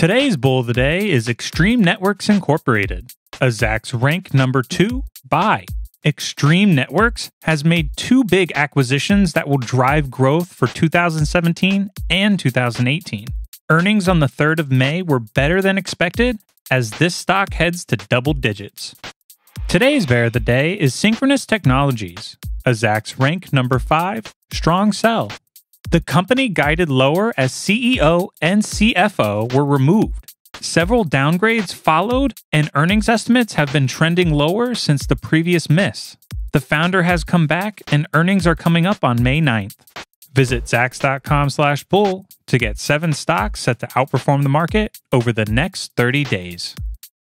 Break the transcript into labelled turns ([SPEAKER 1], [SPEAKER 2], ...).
[SPEAKER 1] Today's bull of the day is Extreme Networks Incorporated, a Zacks rank number two buy. Extreme Networks has made two big acquisitions that will drive growth for 2017 and 2018. Earnings on the 3rd of May were better than expected as this stock heads to double digits. Today's bear of the day is Synchronoss Technologies, a Zacks rank number 5 strong sell. The company guided lower as CEO and CFO were removed. Several downgrades followed, and earnings estimates have been trending lower since the previous miss. The founder has come back, and earnings are coming up on May 9th. Visit Zacks.com slash bull to get seven stocks set to outperform the market over the next 30 days.